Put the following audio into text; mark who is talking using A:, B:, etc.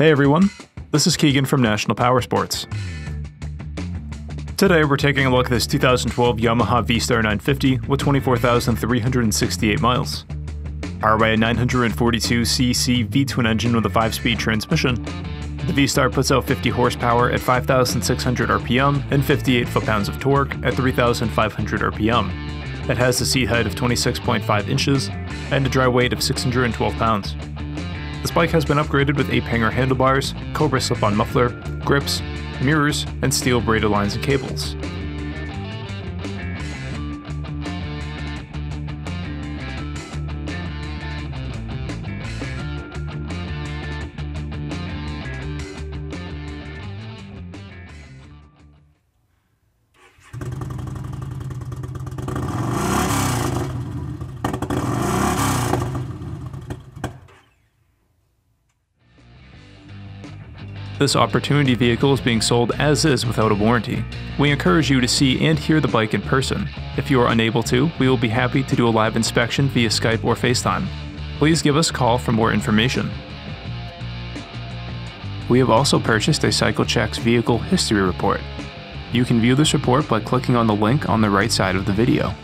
A: Hey everyone, this is Keegan from National Powersports. Today we're taking a look at this 2012 Yamaha V-Star 950 with 24,368 miles. Powered by a 942cc V-twin engine with a 5-speed transmission, the V-Star puts out 50 horsepower at 5,600 RPM and 58 foot-pounds of torque at 3,500 RPM. It has a seat height of 26.5 inches and a dry weight of 612 pounds. This bike has been upgraded with ape hanger handlebars, Cobra slip-on muffler, grips, mirrors, and steel braided lines and cables. This Opportunity vehicle is being sold as is without a warranty. We encourage you to see and hear the bike in person. If you are unable to, we will be happy to do a live inspection via Skype or FaceTime. Please give us a call for more information. We have also purchased a CycleCheck's vehicle history report. You can view this report by clicking on the link on the right side of the video.